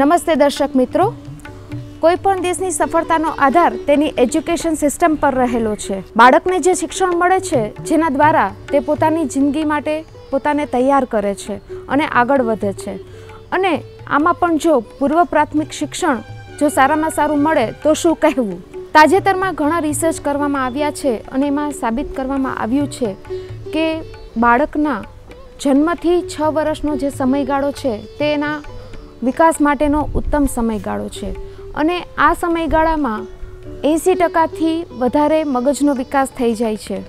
નમસ્તે દર્શક મિત્રો. કોઈ પણ દેશની સફળતાનો આધાર તેની એજ્યુકેશન સિસ્ટમ પર રહેલો છે. બાળકને જે શિક્ષણ મળે છે, જેના દ્વારા તે પોતાની જિંદગી માટે પોતાને તૈયાર કરે છે અને આગળ વધે છે. અને આમાં પણ જો પૂર્વ પ્રાથમિક શિક્ષણ જો સારામાં સારું મળે, તો શું કહેવું? તાજેતરમાં ઘણા રિસર્ચ કરવામાં આવ્યા છે અને એમાં સાબિત કરવામાં આવ્યું છે કે બાળકના જન્મથી છ વર્ષનો જે સમયગાળો છે, તેના વિકાસ માટેનો ઉત્તમ સમયગાળો છે. અને આ સમયગાળામાં એંસી ટકાથી વધારે મગજનો વિકાસ થઈ જાય છે.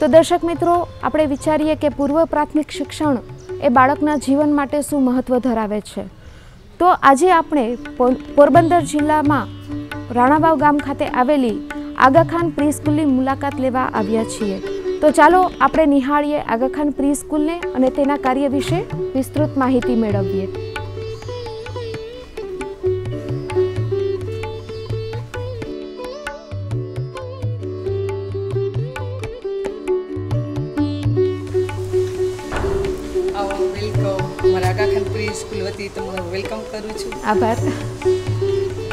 તો દર્શક મિત્રો, આપણે વિચારીએ કે પૂર્વ પ્રાથમિક શિક્ષણ એ બાળકના જીવન માટે શું મહત્ત્વ ધરાવે છે. તો આજે આપણે પોરબંદર જિલ્લામાં રાણાવાવ ગામ ખાતે આવેલી આગાખાન પ્રી સ્કૂલની મુલાકાત લેવા આવ્યા છીએ. તો ચાલો આપણે નિહાળીએ આગાખાન પ્રી સ્કૂલને અને તેના કાર્ય વિશે વિસ્તૃત માહિતી મેળવીએ. વેલકમ કરું છું. આભાર.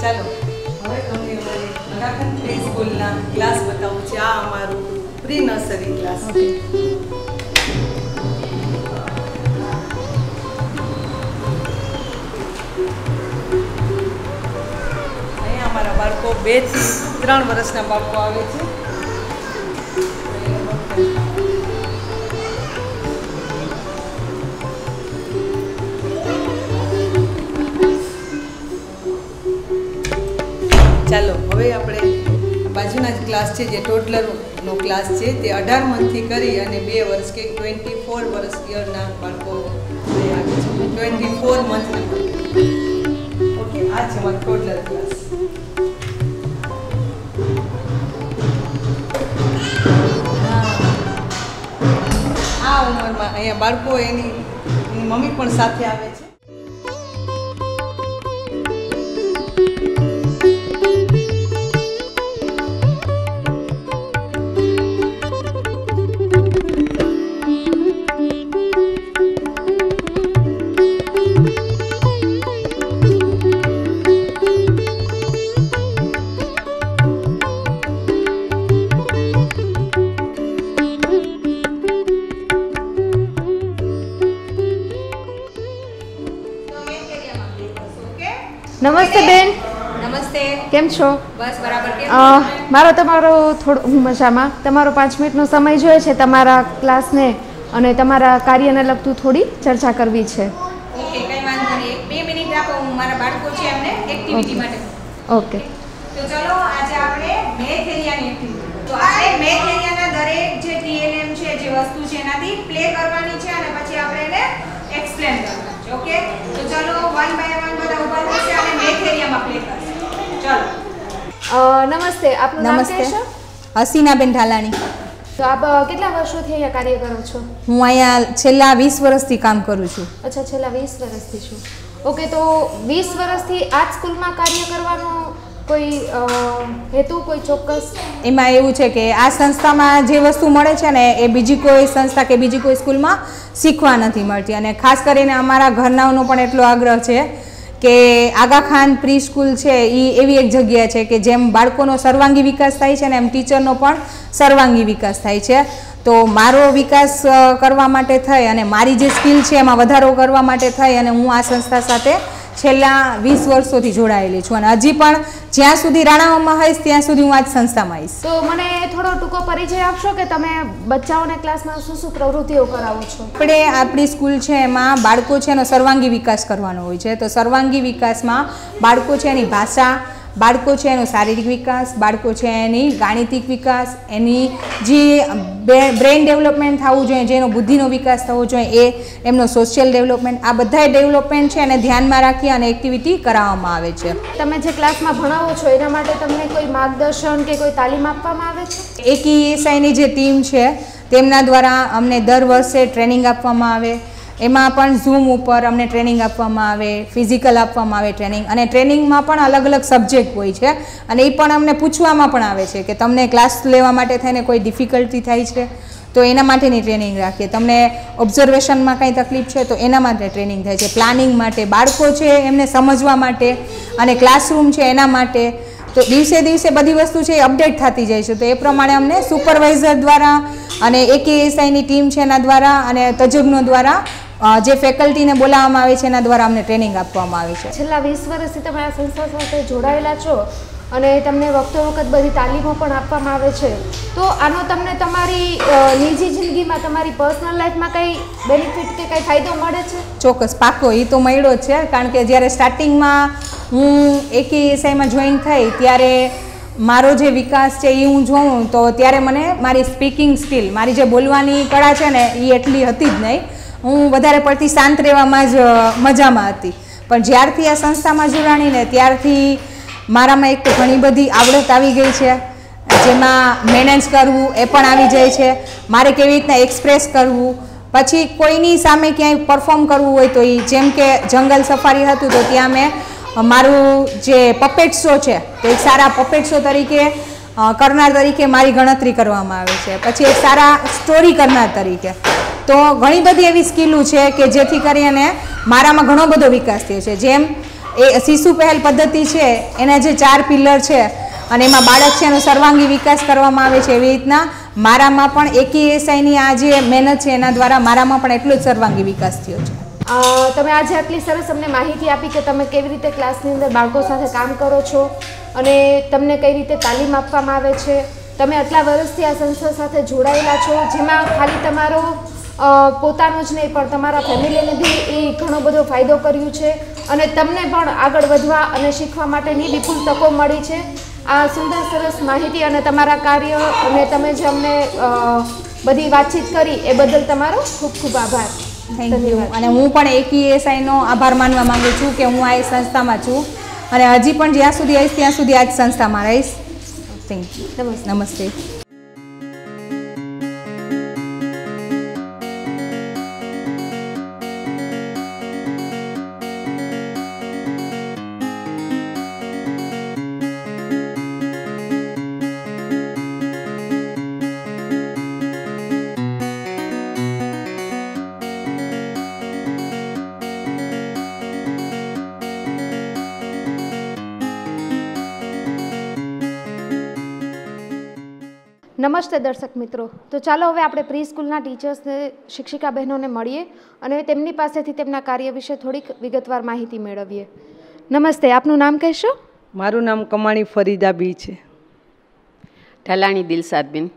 ચાલો હવે તમને અમારી પ્રી સ્કૂલના ક્લાસ બતાવું છે આ અમારું પ્રી નર્સરી ક્લાસ. અહીંયા અમારા બાળકો બેથી ત્રણ વર્ષના બાળકો આવે છે. હવે આપણે બાજુના જ ક્લાસ છે, જે ટોટલરનો ક્લાસ છે, તે અઢાર મંથથી કરી અને બે વર્ષ કે ટ્વેન્ટી ફોર વર્ષ યરના બાળકો ટ્વેન્ટી ફોર મંથના ઓકે આ છે મારો ટોટલર ક્લાસ આ ઉંમરમાં અહીંયા બાળકો એની મમ્મી પણ સાથે આવે છે. નમસ્તે બેન. નમસ્તે. કેમ છો? બસ બરાબર. મારો તમારો થોડો હું મજામાં. તમારો પાંચ મિનિટનો સમય જોઈએ છે તમારા ક્લાસને અને તમારા કાર્યને લગતું થોડી ચર્ચા કરવી છે. ઓકે કંઈ વાંધો નહીં. બે મિનિટ આપો હું મારા બાળકો છે એમને એક્ટિવિટી માટે. ઓકે. તો ચલો આજે આપણે મેથ એરિયાની એક્ટિવિટી તો આપણે મેથ એરિયાના દરેક જે ટીએલએમ છે જે વસ્તુ છે એનાથી પ્લે કરવાની છે અને પછી આપણે એને એક્સપ્લેન કરવાનું. ઓકે? તો ચલો વન બાય વન બધા ઊભા થશે અને મેથ એરિયામાં પ્લે કરશે. ચલો. નમસ્તે આપનું નામ નમસ્તે. કહેશો? હસીનાબેન ઢાલાણી. તો આપ કેટલા વર્ષોથી અહીંયા કાર્ય કરો છો? હું અહીંયા છેલ્લા વીસ વર્ષથી કામ કરું છું. અચ્છા છેલ્લા વીસ વર્ષથી છું. ઓકે તો વીસ વર્ષથી આ સ્કૂલમાં કાર્ય કરવાનો કોઈ હેતુ કોઈ ચોક્કસ? એમાં એવું છે કે આ સંસ્થામાં જે વસ્તુ મળે છે ને, એ બીજી કોઈ સંસ્થા કે બીજી કોઈ સ્કૂલમાં શીખવા નથી મળતી. અને ખાસ કરીને અમારા ઘરનાઓનો પણ એટલો આગ્રહ છે કે આગા ખાન પ્રી સ્કૂલ છે એ એવી એક જગ્યા છે કે જેમ બાળકોનો સર્વાંગી વિકાસ થાય છે ને, એમ ટીચરનો પણ સર્વાંગી વિકાસ થાય છે. તો મારો વિકાસ કરવા માટે થઈ અને મારી જે સ્કિલ છે એમાં વધારો કરવા માટે થઈ અને હું આ સંસ્થા સાથે છેલ્લા વીસ વર્ષોથી જોડાયેલી છું અને હજી પણ જ્યાં સુધી રાણાઓમાં હઈશ ત્યાં સુધી હું આજ સંસ્થામાં આવીશ. તો મને થોડો ટૂંકો પરિચય આપશો કે તમે બચ્ચાઓને ક્લાસમાં શું શું પ્રવૃત્તિઓ કરાવો છો? આપણે આપણી સ્કૂલ છે એમાં બાળકો છે એનો સર્વાંગી વિકાસ કરવાનો હોય છે. તો સર્વાંગી વિકાસમાં બાળકો છે એની ભાષા બાળકો છે એનો શારીરિક વિકાસ બાળકો છે એની ગાણિતિક વિકાસ એની જે બ્રેન ડેવલપમેન્ટ થવું જોઈએ જેનો બુદ્ધિનો વિકાસ થવો જોઈએ એ એમનો સોશિયલ ડેવલપમેન્ટ આ બધાય ડેવલપમેન્ટ છે એને ધ્યાનમાં રાખી અને એક્ટિવિટી કરાવવામાં આવે છે. તમે જે ક્લાસમાં ભણાવો છો એના માટે તમને કોઈ માર્ગદર્શન કે કોઈ તાલીમ આપવામાં આવે છે? એકઈએસઆઈની જે ટીમ છે તેમના દ્વારા અમને દર વર્ષે ટ્રેનિંગ આપવામાં આવે. એમાં પણ ઝૂમ ઉપર અમને ટ્રેનિંગ આપવામાં આવે ફિઝિકલ આપવામાં આવે ટ્રેનિંગ અને ટ્રેનિંગમાં પણ અલગ અલગ સબ્જેક્ટ હોય છે. અને એ પણ અમને પૂછવામાં પણ આવે છે કે તમને ક્લાસ લેવા માટે થઈને કોઈ ડિફિકલ્ટી થાય છે? તો એના માટેની ટ્રેનિંગ રાખીએ. તમને ઓબ્ઝર્વેશનમાં કંઈ તકલીફ છે તો એના માટે ટ્રેનિંગ થાય છે. પ્લાનિંગ માટે બાળકો છે એમને સમજવા માટે અને ક્લાસરૂમ છે એના માટે. તો દિવસે દિવસે બધી વસ્તુ છે એ અપડેટ થતી જાય છે. તો એ પ્રમાણે અમને સુપરવાઇઝર દ્વારા અને એકેએસઆઈની ટીમ છે એના દ્વારા અને તજજ્ઞો દ્વારા જે ફેકલ્ટીને બોલાવવામાં આવે છે એના દ્વારા અમને ટ્રેનિંગ આપવામાં આવે છે. છેલ્લા વીસ વર્ષથી તમે આ સંસ્થા સાથે જોડાયેલા છો અને તમને વખતો વખત બધી તાલીમો પણ આપવામાં આવે છે. તો આનો તમને તમારી નિજી જિંદગીમાં તમારી પર્સનલ લાઈફમાં કંઈ બેનિફિટ કે કંઈ ફાયદો મળે છે? ચોક્કસ પાકો એ તો મળ્યો જ છે કારણ કે જ્યારે સ્ટાર્ટિંગમાં હું એકેએસઆઈમાં જોઈન થઈ ત્યારે મારો જે વિકાસ છે એ હું જોઉં તો ત્યારે મને મારી સ્પીકિંગ સ્કિલ મારી જે બોલવાની કળા છે ને એ એટલી હતી જ નહીં. હું વધારે પડતી શાંત રહેવામાં જ મજામાં હતી. પણ જ્યારથી આ સંસ્થામાં જોડાણી ને ત્યારથી મારામાં એક ઘણી બધી આવડત આવી ગઈ છે. જેમાં મેનેજ કરવું એ પણ આવી જાય છે. મારે કેવી રીતના એક્સપ્રેસ કરવું? પછી કોઈની સામે ક્યાંય પરફોર્મ કરવું હોય તો એ જેમ કે જંગલ સફારી હતું તો ત્યાં મેં મારું જે પપેટ શો છે, તો એક સારા પપેટ શો તરીકે કરનાર તરીકે મારી ગણતરી કરવામાં આવે છે. પછી એક સારા સ્ટોરી કરનાર તરીકે. તો ઘણી બધી એવી સ્કિલો છે કે જેથી કરીને મારામાં ઘણો બધો વિકાસ થયો છે. જેમ એ શિશુ પહેલ પદ્ધતિ છે, એના જે ચાર પિલ્લર છે, અને એમાં બાળક છે, એનો સર્વાંગી વિકાસ કરવામાં આવે છે, એવી રીતના મારામાં પણ એકેએસઆઈની આ જે મહેનત છે, એના દ્વારા મારામાં પણ એટલો જ સર્વાંગી વિકાસ થયો છે. તમે આજે આટલી સરસ અમને માહિતી આપી કે તમે કેવી રીતે ક્લાસની અંદર બાળકો સાથે કામ કરો છો અને તમને કઈ રીતે તાલીમ આપવામાં આવે છે. તમે આટલા વર્ષથી આ સંસ્થા સાથે જોડાયેલા છો, જેમાં ખાલી તમારો પોતાનો જ નહીં પણ તમારા ફેમિલીને બી એ ઘણો બધો ફાયદો કર્યું છે. અને તમને પણ આગળ વધવા અને શીખવા માટેની વિપુલ તકો મળી છે. આ સુંદર સરસ માહિતી અને તમારા કાર્ય અને તમે જે અમને બધી વાતચીત કરી એ બદલ તમારો ખૂબ ખૂબ આભાર. થેન્ક યુ અને હું પણ એકેએસઆઈનો આભાર માનવા માગું છું કે હું આ સંસ્થામાં છું. અને હજી પણ જ્યાં સુધી આવીશ ત્યાં સુધી આ જ સંસ્થામાં રહીશ. થેન્ક યુ નમસ્તે. નમસ્તે દર્શક મિત્રો. તો ચાલો હવે આપણે પ્રી સ્કૂલના ટીચર્સને શિક્ષિકા બહેનોને મળીએ અને તેમની પાસેથી તેમના કાર્ય વિશે થોડીક વિગતવાર માહિતી મેળવીએ. નમસ્તે આપનું નામ કહેશો? મારું નામ કમાણી ફરીદા બી છે. ઢલાણી દિલસાદબેન.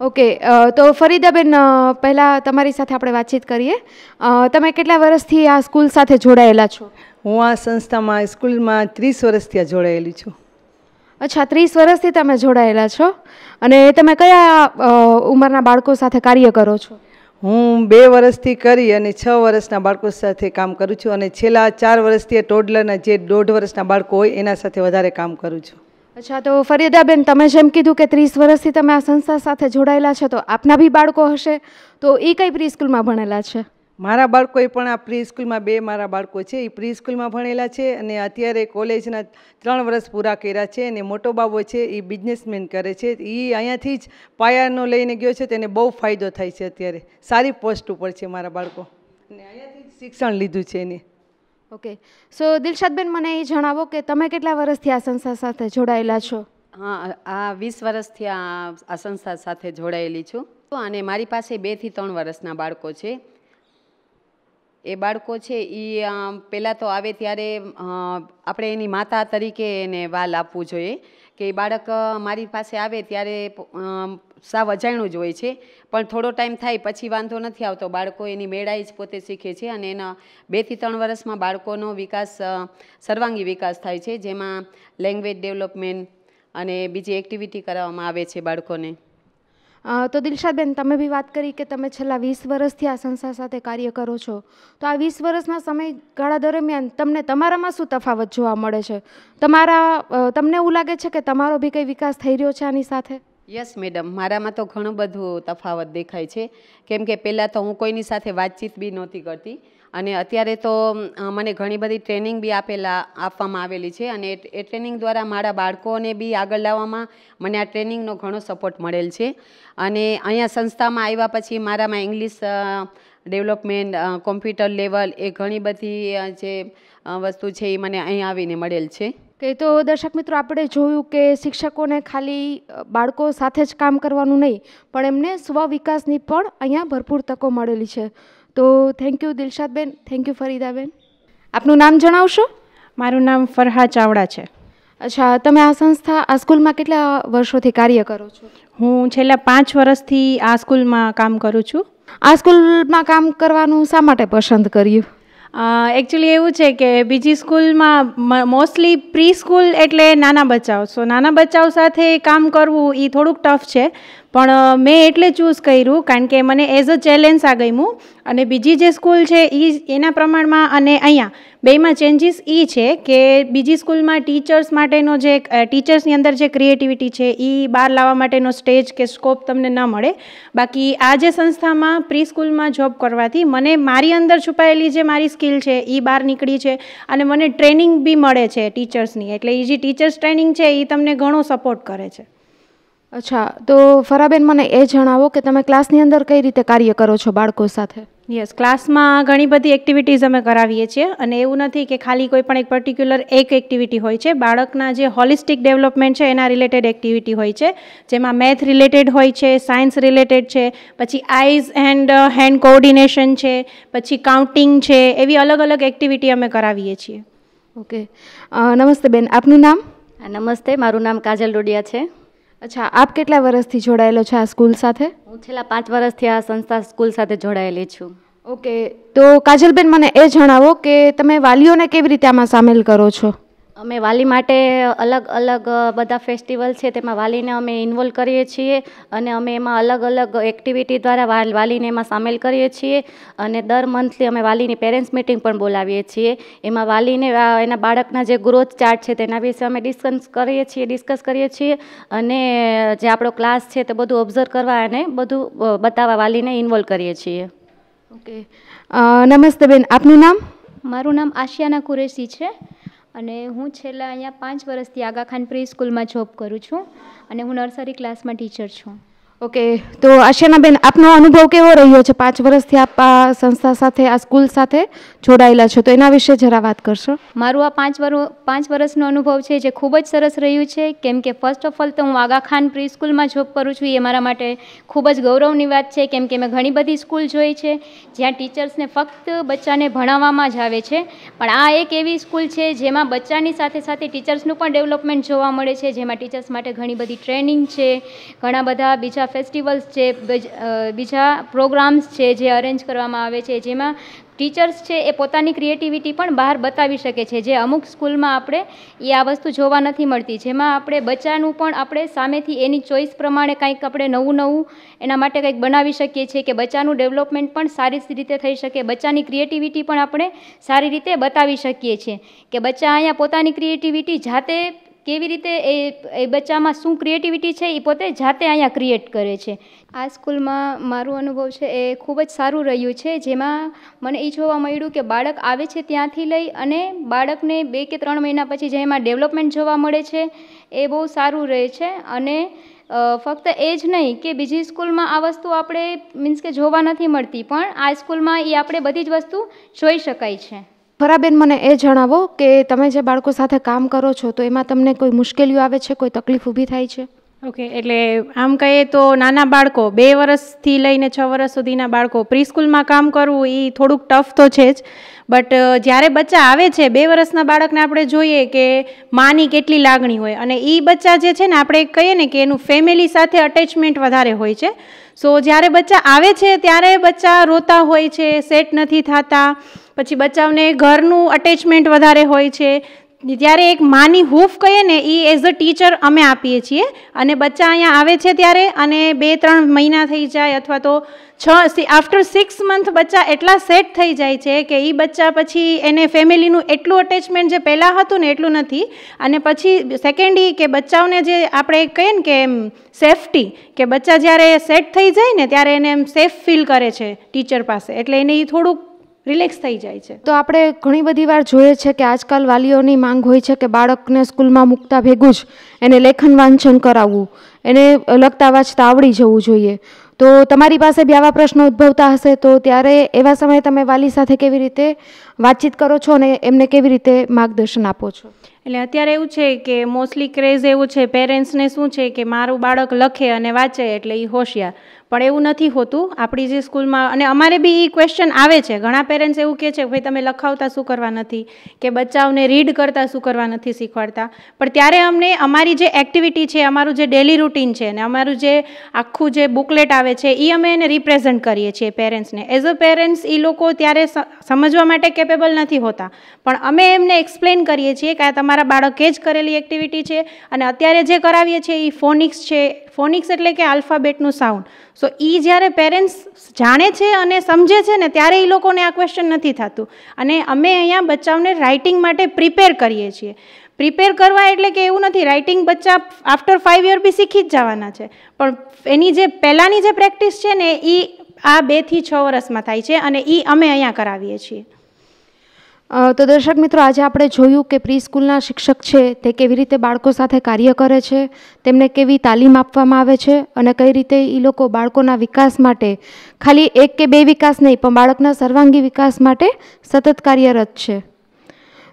ઓકે તો ફરીદાબેન પહેલાં તમારી સાથે આપણે વાતચીત કરીએ. તમે કેટલા વર્ષથી આ સ્કૂલ સાથે જોડાયેલા છો? હું આ સંસ્થામાં સ્કૂલમાં ત્રીસ વર્ષથી આ જોડાયેલી છું. અચ્છા ત્રીસ વર્ષથી તમે જોડાયેલા છો. અને તમે કયા ઉંમરના બાળકો સાથે કાર્ય કરો છો? હું બે વર્ષથી કરી અને છ વર્ષના બાળકો સાથે કામ કરું છું અને છેલ્લા ચાર વર્ષથી ટોડલરના જે દોઢ વર્ષના બાળકો હોય એના સાથે વધારે કામ કરું છું. અચ્છા તો ફરીદાબેન તમે જેમ કીધું કે ત્રીસ વર્ષથી તમે આ સંસ્થા સાથે જોડાયેલા છો તો આપના બી બાળકો હશે? તો એ કઈ પ્રી સ્કૂલમાં ભણેલા છે? મારા બાળકોએ પણ આ પ્રી સ્કૂલમાં બે મારા બાળકો છે એ પ્રી સ્કૂલમાં ભણેલા છે અને અત્યારે કોલેજના ત્રણ વર્ષ પૂરા કર્યા છે અને મોટો બાબો છે એ બિઝનેસમેન કરે છે. એ અહીંયાથી જ પાયાનો લઈને ગયો છે તેને બહુ ફાયદો થાય છે અત્યારે. સારી પોસ્ટ ઉપર છે મારા બાળકો. અને અહીંયાથી જ શિક્ષણ લીધું છે એને. ઓકે. સો દિલશાદબેન મને એ જણાવો કે તમે કેટલા વર્ષથી આ સંસ્થા સાથે જોડાયેલા છો? હા આ વીસ વર્ષથી આ આ સંસ્થા સાથે જોડાયેલી છું. અને મારી પાસે બેથી ત્રણ વર્ષના બાળકો છે. એ બાળકો છે એ પહેલાં તો આવે ત્યારે આપણે એની માતા તરીકે એને વાલ આપવું જોઈએ. કે એ બાળક મારી પાસે આવે ત્યારે સાવ અજાણ્યું જ હોય છે. પણ થોડો ટાઈમ થાય પછી વાંધો નથી આવતો. બાળકો એની મેળાઈ જ પોતે શીખે છે અને એના બેથી ત્રણ વર્ષમાં બાળકોનો વિકાસ સર્વાંગી વિકાસ થાય છે. જેમાં લેંગ્વેજ ડેવલપમેન્ટ અને બીજી એક્ટિવિટી કરાવવામાં આવે છે બાળકોને. તો દિલશાદબેન, તમે બી વાત કરી કે તમે છેલ્લા વીસ વર્ષથી આ સંસ્થા સાથે કાર્ય કરો છો. તો આ વીસ વર્ષના સમયગાળા દરમિયાન તમને તમારામાં શું તફાવત જોવા મળે છે? તમારા તમને એવું લાગે છે કે તમારો બી કંઈ વિકાસ થઈ રહ્યો છે આની સાથે? Yes, madam. મારામાં તો ઘણું બધું તફાવત દેખાય છે. કેમ કે પહેલાં તો હું કોઈની સાથે વાતચીત બી નહોતી કરતી. અને અત્યારે તો મને ઘણી બધી ટ્રેનિંગ બી આપેલા, આપવામાં આવેલી છે અને એ ટ્રેનિંગ દ્વારા મારા બાળકોને બી આગળ લાવવામાં મને આ ટ્રેનિંગનો ઘણો સપોર્ટ મળેલ છે. અને અહીંયા સંસ્થામાં આવ્યા પછી મારામાં ઇંગ્લિશ ડેવલપમેન્ટ કોમ્પ્યુટર લેવલ એ ઘણી બધી જે વસ્તુ છે એ મને અહીં આવીને મળેલ છે. કે તો દર્શક મિત્રો, આપણે જોયું કે શિક્ષકોને ખાલી બાળકો સાથે જ કામ કરવાનું નહીં, પણ એમને સ્વ વિકાસની પણ અહીંયા ભરપૂર તકો મળેલી છે. તો થેન્ક યુ દિલશાદબેન. Thank you ફરીદાબેન. આપનું નામ જણાવશો? મારું નામ ફરહા ચાવડા છે. અચ્છા તમે આ સંસ્થા આ સ્કૂલમાં કેટલા વર્ષોથી કાર્ય કરો છો? હું છેલ્લા પાંચ વર્ષથી આ સ્કૂલમાં કામ કરું છું. આ સ્કૂલમાં કામ કરવાનું શા માટે પસંદ કર્યું? એકચ્યુઅલી એવું છે કે બીજી સ્કૂલમાં મોસ્ટલી પ્રી સ્કૂલ એટલે નાના બચ્ચાઓ. સો નાના બચ્ચાઓ સાથે કામ કરવું એ થોડુંક ટફ છે. પણ મેં એટલે ચૂઝ કર્યું કારણ કે મને એઝ અ ચેલેન્જ આ ગમ્યું. અને બીજી જે સ્કૂલ છે એ એના પ્રમાણમાં અને અહીંયા બેમાં ચેન્જીસ એ છે કે બીજી સ્કૂલમાં ટીચર્સ માટેનો જે ટીચર્સની અંદર જે ક્રિએટિવિટી છે એ બહાર લાવવા માટેનો સ્ટેજ કે સ્કોપ તમને ન મળે. બાકી આ જે સંસ્થામાં પ્રી સ્કૂલમાં જોબ કરવાથી મને મારી અંદર છુપાયેલી જે મારી સ્કિલ છે એ બહાર નીકળી છે અને મને ટ્રેનિંગ બી મળે છે ટીચર્સની એટલે એ જે ટીચર્સ ટ્રેનિંગ છે એ તમને ઘણો સપોર્ટ કરે છે. અચ્છા તો ફરાબેન મને એ જણાવો કે તમે ક્લાસની અંદર કઈ રીતે કાર્ય કરો છો બાળકો સાથે? યસ ક્લાસમાં ઘણી બધી એક્ટિવિટીઝ અમે કરાવીએ છીએ અને એવું નથી કે ખાલી કોઈ પણ એક પર્ટિક્યુલર એક એક્ટિવિટી હોય છે. બાળકના જે હોલિસ્ટિક ડેવલપમેન્ટ છે એના રિલેટેડ એક્ટિવિટી હોય છે. જેમાં મેથ રિલેટેડ હોય છે સાયન્સ રિલેટેડ છે પછી આઈઝ એન્ડ હેન્ડ કોઓર્ડિનેશન છે પછી કાઉન્ટિંગ છે એવી અલગ અલગ એક્ટિવિટી અમે કરાવીએ છીએ. ઓકે નમસ્તે બેન આપનું નામ? નમસ્તે મારું નામ કાજલ ડોડિયા છે. અચ્છા આપ કેટલા વર્ષથી જોડાયેલો છે આ સ્કૂલ સાથે? હું છેલ્લા પાંચ વર્ષથી આ સંસ્થા સ્કૂલ સાથે જોડાયેલી છું. ઓકે તો કાજલબેન મને એ જણાવો કે તમે વાલીઓને કેવી રીતે આમાં સામેલ કરો છો? અમે વાલી માટે અલગ અલગ બધા ફેસ્ટિવલ છે તેમાં વાલીને અમે ઇન્વોલ્વ કરીએ છીએ અને અમે એમાં અલગ અલગ એક્ટિવિટી દ્વારા વાલ- વાલીને એમાં સામેલ કરીએ છીએ અને દર મંથલી અમે વાલીની પેરેન્ટ્સ મિટિંગ પણ બોલાવીએ છીએ. એમાં વાલીને એના બાળકના જે ગ્રોથ ચાર્ટ છે તેના વિશે અમે ડિસ્કસ કરીએ છીએ ડિસ્કસ કરીએ છીએ અને જે આપણો ક્લાસ છે તે બધું ઓબ્ઝર્વ કરવા અને બધું બતાવવા વાલીને ઇન્વોલ્વ કરીએ છીએ. ઓકે. નમસ્તે બેન આપનું નામ? મારું નામ આશિયાના કુરેશી છે. અને હું છેલ્લા અહીંયા પાંચ વર્ષથી આગા ખાન પ્રી સ્કૂલમાં જોબ કરું છું અને હું નર્સરી ક્લાસમાં ટીચર છું. ઓકે, તો આશિયાનાબેન, આપનો અનુભવ કેવો રહ્યો છે? પાંચ વર્ષથી આપ આ સંસ્થા સાથે, આ સ્કૂલ સાથે જોડાયેલા છો, તો એના વિશે જરા વાત કરશો. મારું આ પાંચ વર, પાંચ વર્ષનો અનુભવ છે, જે ખૂબ જ સરસ રહ્યું છે. કેમ કે ફર્સ્ટ ઓફ ઓલ તો હું આગા ખાન પ્રી સ્કૂલમાં જોબ કરું છું, એ મારા માટે ખૂબ જ ગૌરવની વાત છે. કેમ કે મેં ઘણી બધી સ્કૂલ જોઈ છે, જ્યાં ટીચર્સને ફક્ત બચ્ચાને ભણાવવામાં જ આવે છે. પણ આ એક એવી સ્કૂલ છે, જેમાં બચ્ચાની સાથે સાથે ટીચર્સનું પણ ડેવલપમેન્ટ જોવા મળે છે, જેમાં ટીચર્સ માટે ઘણી બધી ટ્રેનિંગ છે, ઘણા બધા બીજા ફેસ્ટિવલ્સ છે, બીજ- બીજા પ્રોગ્રામ્સ છે જે અરેન્જ કરવામાં આવે છે, જેમાં ટીચર્સ છે એ પોતાની ક્રિએટિવિટી પણ બહાર બતાવી શકે છે, જે અમુક સ્કૂલમાં આપણે એ આ વસ્તુ જોવા નથી મળતી. જેમાં આપણે બચ્ચાનું પણ આપણે સામેથી એની ચોઈસ પ્રમાણે કંઈક આપણે નવું નવું એના માટે કંઈક બનાવી શકીએ છીએ કે બચ્ચાનું ડેવલપમેન્ટ પણ સારી રીતે થઈ શકે, બચ્ચાની ક્રિએટિવિટી પણ આપણે સારી રીતે બતાવી શકીએ છીએ. કે બચ્ચા અહીંયા પોતાની ક્રિએટિવિટી જાતે કેવી રીતે એ એ બચ્ચામાં શું ક્રિએટિવિટી છે એ પોતે જાતે અહીંયા ક્રિએટ કરે છે. આ સ્કૂલમાં મારો અનુભવ છે એ ખૂબ જ સારું રહ્યું છે, જેમાં મને એ જોવા મળ્યું કે બાળક આવે છે ત્યાંથી લઈ અને બાળકને બે કે ત્રણ મહિના પછી જે એમાં ડેવલપમેન્ટ જોવા મળે છે, એ બહુ સારું રહે છે અને ફક્ત એ જ નહીં કે બીજી સ્કૂલમાં આ વસ્તુ આપણે મીન્સ કે જોવા નથી મળતી, પણ આ સ્કૂલમાં એ આપણે બધી જ વસ્તુ જોઈ શકાય છે. ફરાબેન મને એ જણાવો કે તમે જે બાળકો સાથે કામ કરો છો, તો એમાં તમને કોઈ મુશ્કેલીઓ આવે છે, કોઈ તકલીફ ઊભી થાય છે? ઓકે, એટલે આમ કહીએ તો નાના બાળકો, બે વર્ષથી લઈને છ વર્ષ સુધીના બાળકો પ્રીસ્કૂલમાં કામ કરવું એ થોડુંક ટફ તો છે જ. બટ જ્યારે બચ્ચા આવે છે, બે વર્ષના બાળકને આપણે જોઈએ કે માની કેટલી લાગણી હોય. અને એ બચ્ચા જે છે ને, આપણે કહીએ ને કે એનું ફેમિલી સાથે અટેચમેન્ટ વધારે હોય છે. સો, જ્યારે બચ્ચા આવે છે, ત્યારે બચ્ચા રોતા હોય છે, સેટ નથી થતા. પછી બચ્ચાઓને ઘરનું અટેચમેન્ટ વધારે હોય છે. ત્યારે એક માની હૂફ કહીએ ને એ એઝ અ ટીચર અમે આપીએ છીએ. અને બચ્ચા અહીંયા આવે છે ત્યારે અને બે, ત્રણ મહિના થઈ જાય અથવા તો છ આફ્ટર સિક્સ મંથ બચ્ચા એટલા સેટ થઈ જાય છે કે એ બચ્ચા પછી એને ફેમિલીનું એટલું અટેચમેન્ટ જે પહેલાં હતું ને એટલું નથી. અને પછી સેકન્ડ કે બચ્ચાઓને જે આપણે કહીએ ને કે એમ સેફટી કે બચ્ચા જ્યારે સેટ થઈ જાય ને ત્યારે એને એમ સેફ ફીલ કરે છે ટીચર પાસે. એટલે એને એ થોડુંક રિલેક્સ થઈ જાય છે. તો આપણે ઘણી બધી વાર જોઈએ છે કે આજકાલ વાલીઓની માંગ હોય છે કે બાળકને સ્કૂલમાં મૂકતા ભેગું જ એને લેખન વાંચન કરાવવું. એને લગતા વાંચતા આવડી જવું જોઈએ. તો તમારી પાસે બી આવા પ્રશ્નો ઉદ્ભવતા હશે તો ત્યારે એવા સમયે તમે વાલી સાથે કેવી રીતે વાતચીત કરો છો અને એમને કેવી રીતે માર્ગદર્શન આપો છો? એટલે અત્યારે એવું છે કે મોસ્ટલી ક્રેઝ એવું છે પેરેન્ટ્સને શું છે કે મારું બાળક લખે અને વાંચે એટલે એ હોશિયાર. પણ એવું નથી હોતું. આપણી જે સ્કૂલમાં, અને અમારે બી એ ક્વેશ્ચન આવે છે. ઘણા પેરેન્ટ્સ એવું કહે છે ભાઈ તમે લખાવતા શું કરવા નથી? કે બચ્ચાઓને રીડ કરતા શું કરવા નથી શીખવાડતા? પણ ત્યારે અમને અમારી જે એક્ટિવિટી છે, અમારું જે ડેલી રૂટીન છે અને અમારું જે આખું જે બુકલેટ આવે છે એ અમે એને રિપ્રેઝન્ટ કરીએ છીએ પેરેન્ટ્સને એઝ અ પેરેન્ટ્સ એ લોકો ત્યારે સમજવા માટે કેપેબલ નથી હોતા. પણ અમે એમને એક્સપ્લેન કરીએ છીએ કે આ તમારા બાળકે જ કરેલી એક્ટિવિટી છે અને અત્યારે જે કરાવીએ છીએ એ ફોનિક્સ છે. ફોનિક્સ એટલે કે આલ્ફાબેટનું સાઉન્ડ સો એ જ્યારે પેરેન્ટ્સ જાણે છે અને સમજે છે ને, ત્યારે એ લોકોને આ ક્વેશ્ચન નથી થતું. અને અમે અહીંયા બચ્ચાઓને રાઇટિંગ માટે પ્રિપેર કરીએ છીએ. પ્રિપેર કરવા એટલે કે એવું નથી રાઇટિંગ બચ્ચા આફ્ટર ફાઇવ યર બી શીખી જ જવાના છે. પણ એની જે પહેલાંની જે પ્રેક્ટિસ છે ને એ આ બેથી છ વર્ષમાં થાય છે અને એ અમે અહીંયા કરાવીએ છીએ. તો દર્શક મિત્રો, આજે આપણે જોયું કે પ્રી સ્કૂલના શિક્ષક છે, તે કેવી રીતે બાળકો સાથે કાર્ય કરે છે, તેમને કેવી તાલીમ આપવામાં આવે છે અને કઈ રીતે એ લોકો બાળકોના વિકાસ માટે, ખાલી એક કે બે વિકાસ નહીં, પણ બાળકના સર્વાંગી વિકાસ માટે સતત કાર્યરત છે.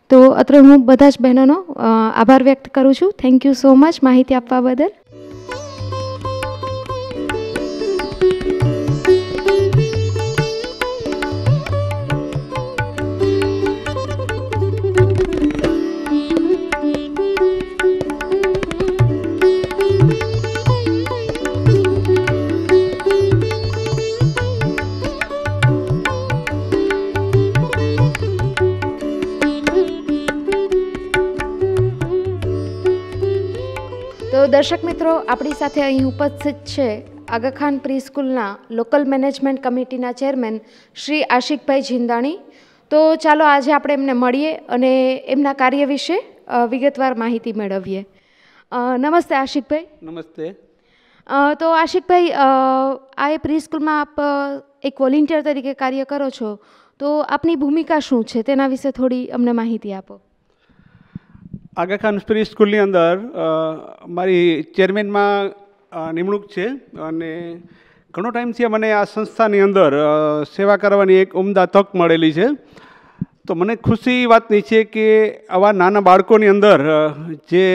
તો અત્રે હું બધા જ બહેનોનો આભાર વ્યક્ત કરું છું. થેન્ક યુ સો મચ માહિતી આપવા બદલ. તો દર્શક મિત્રો આપણી સાથે અહીં ઉપસ્થિત છે આગાખાન પ્રી સ્કૂલના લોકલ મેનેજમેન્ટ કમિટીના ચેરમેન શ્રી આશિકભાઈ જિંદાણી. તો ચાલો આજે આપણે એમને મળીએ અને એમના કાર્ય વિશે વિગતવાર માહિતી મેળવીએ. નમસ્તે આશિકભાઈ. નમસ્તે. તો આશિકભાઈ આ એ પ્રી સ્કૂલમાં આપ એક વોલેન્ટિયર તરીકે કાર્ય કરો છો. તો આપની ભૂમિકા શું છે? તેના વિશે થોડી અમને માહિતી આપો. આગા ખાન સ્પ્રી સ્કૂલની અંદર મારી ચેરમેનમાં નિમણૂક છે અને ઘણો ટાઈમથી મને આ સંસ્થાની અંદર સેવા કરવાની એક ઉમદા તક મળેલી છે. તો મને ખુશી વાતની છે કે આવા નાના બાળકોની અંદર જે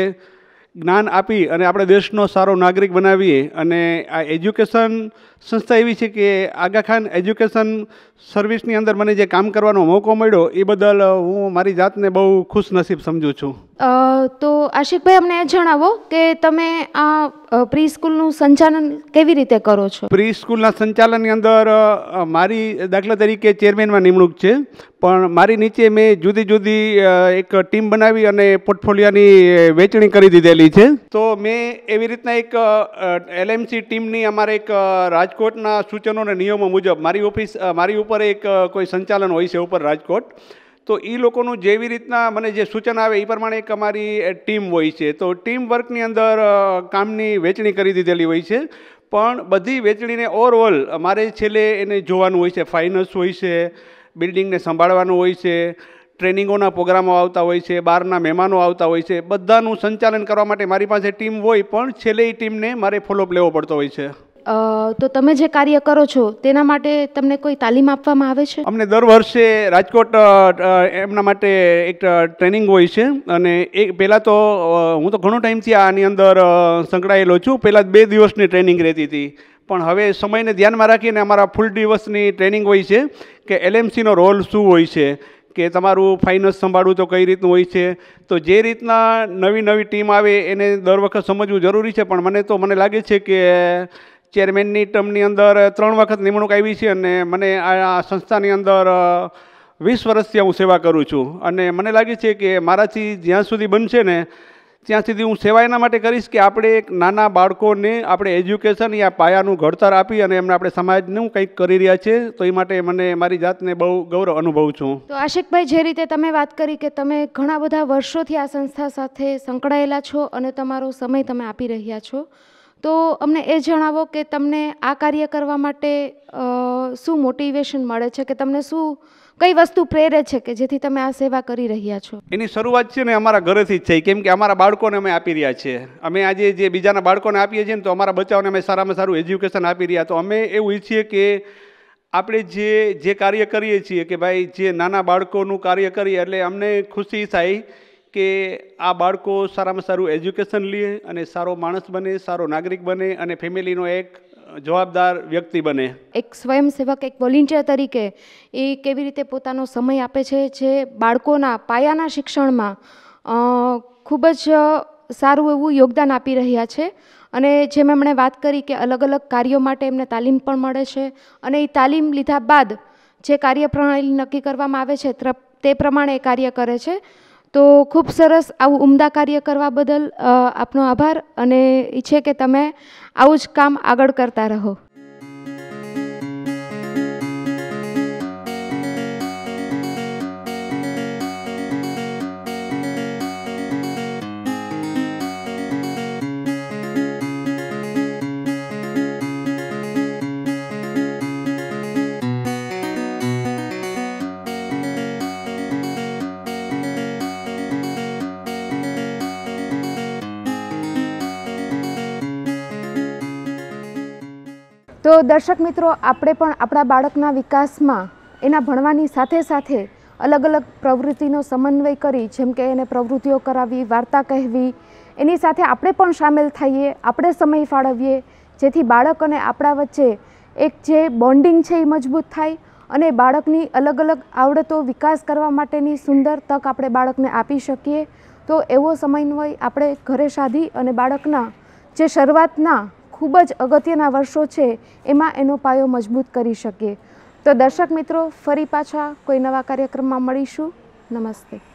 જ્ઞાન આપી અને આપણે દેશનો સારો નાગરિક બનાવીએ અને આ એજ્યુકેશન સંસ્થા એવી છે કે આગા ખાન એજ્યુકેશન સર્વિસની અંદર મને જે કામ કરવાનો મોકો મળ્યો એ બદલ હું મારી જાતને બહુ ખુશ નસીબ સમજું છું. તો આશિકભાઈ અમને જણાવો કે તમે આ પ્રી સ્કૂલનું સંચાલન કેવી રીતે કરો છો? પ્રી સ્કૂલના સંચાલનની અંદર મારી દાખલા તરીકે ચેરમેનમાં નિમણૂક છે પણ મારી નીચે મેં જુદી જુદી એક ટીમ બનાવી અને પોર્ટફોલિયાની વેચણી કરી દીધેલી છે. તો મેં એવી રીતના એક એલએમસી ટીમની અમારે એક અ, રાજકોટના સૂચનો નિયમો મુજબ મારી ઓફિસ મારી ઉપર એક કોઈ સંચાલન હોય છે ઉપર રાજકોટ, તો એ લોકોનું જેવી રીતના મને જે સૂચન આવે એ પ્રમાણે એક અમારી ટીમ હોય છે. તો ટીમ વર્કની અંદર કામની વેચણી કરી દીધેલી હોય છે. પણ બધી વેચણીને ઓવરઓલ મારે છેલ્લે એને જોવાનું હોય છે. ફાઇનાન્સ હોય છે, બિલ્ડિંગને સંભાળવાનું હોય છે, ટ્રેનિંગોના પ્રોગ્રામો આવતા હોય છે, બહારના મહેમાનો આવતા હોય છે. બધાનું સંચાલન કરવા માટે મારી પાસે ટીમ હોય, પણ છેલ્લે એ ટીમને મારે ફોલોઅપ લેવો પડતો હોય છે. તો તમે જે કાર્ય કરો છો, તેના માટે તમને કોઈ તાલીમ આપવામાં આવે છે? અમને દર વર્ષે રાજકોટ એમના માટે એક ટ્રેનિંગ હોય છે. અને એ પહેલાં તો હું તો ઘણો ટાઈમથી આની અંદર સંકળાયેલો છું. પહેલાં બે દિવસની ટ્રેનિંગ રહેતી હતી. પણ હવે સમયને ધ્યાનમાં રાખીને અમારા ફૂલ દિવસની ટ્રેનિંગ હોય છે કે એલએમસીનો રોલ શું હોય છે, કે તમારું ફાઇનાન્સ સંભાળવું તો કઈ રીતનું હોય છે. તો જે રીતના નવી નવી ટીમ આવે, એને દર વખત સમજવું જરૂરી છે. પણ મને તો, મને લાગે છે કે ચેરમેનની ટર્મની અંદર ત્રણ વખત નિમણૂક આવી છે અને મને આ સંસ્થાની અંદર વીસ વર્ષથી હું સેવા કરું છું. અને મને લાગે છે કે મારાથી જ્યાં સુધી બનશે ને, ત્યાં સુધી હું સેવા એના માટે કરીશ કે આપણે એક નાના બાળકોને આપણે એજ્યુકેશન યા પાયાનું ઘડતર આપી અને એમને આપણે સમાજનું કંઈક કરી રહ્યા છે, તો એ માટે મને મારી જાતને બહુ ગૌરવ અનુભવું છું. તો આશિકભાઈ, જે રીતે તમે વાત કરી કે તમે ઘણા બધા વર્ષોથી આ સંસ્થા સાથે સંકળાયેલા છો અને તમારો સમય તમે આપી રહ્યા છો તો અમને એ જણાવો કે તમને આ કાર્ય કરવા માટે શું મોટિવેશન મળે છે કે તમને શું, કઈ વસ્તુ પ્રેરે છે કે જેથી તમે આ સેવા કરી રહ્યા છો? એની શરૂઆત છે ને અમારા ઘરેથી જ થઈ, કેમ કે અમારા બાળકોને અમે આપી રહ્યા છીએ. અમે આજે જે બીજાના બાળકોને આપીએ છીએ ને તો અમારા બચ્ચાઓને અમે સારામાં સારું એજ્યુકેશન આપી રહ્યા. તો અમે એવું ઈચ્છીએ કે આપણે જે જે કાર્ય કરીએ છીએ કે ભાઈ જે નાના બાળકોનું કાર્ય કરીએ એટલે અમને ખુશી થાય કે આ બાળકો સારામાં સારું એજ્યુકેશન લે અને સારો માણસ બને, સારો નાગરિક બને અને ફેમિલીનો એક જવાબદાર વ્યક્તિ બને. એક સ્વયંસેવક, એક વોલિન્ટિયર તરીકે એ કેવી રીતે પોતાનો સમય આપે છે, જે બાળકોના પાયાના શિક્ષણમાં ખૂબ જ સારું એવું યોગદાન આપી રહ્યા છે. અને જેમ એમણે વાત કરી કે અલગ અલગ કાર્યો માટે એમને તાલીમ પણ મળે છે અને એ તાલીમ લીધા બાદ જે કાર્યપ્રણાલી નક્કી કરવામાં આવે છે, તે પ્રમાણે કાર્ય કરે છે. તો ખૂબ સરસ આવું ઉમદા કાર્ય કરવા બદલ આપનો આભાર અને ઈચ્છે કે તમે આવું જ કામ આગળ કરતા રહો. તો દર્શક મિત્રો, આપણે પણ આપણા બાળકના વિકાસમાં એના ભણવાની સાથે સાથે અલગ અલગ પ્રવૃત્તિનો સમન્વય કરી, જેમ કે એને પ્રવૃત્તિઓ કરાવી, વાર્તા કહેવી, એની સાથે આપણે પણ સામેલ થઈએ, આપણે સમય ફાળવીએ, જેથી બાળક અને આપણા વચ્ચે એક જે બોન્ડિંગ છે એ મજબૂત થાય અને બાળકની અલગ અલગ આવડતો વિકાસ કરવા માટેની સુંદર તક આપણે બાળકને આપી શકીએ. તો એવો સમન્વય આપણે ઘરે સાધી અને બાળકના જે શરૂઆતના ખૂબ જ અગત્યના વર્ષો છે, એમાં એનો પાયો મજબૂત કરી શકીએ. તો દર્શક મિત્રો, ફરી પાછા કોઈ નવા કાર્યક્રમમાં મળીશું. નમસ્તે.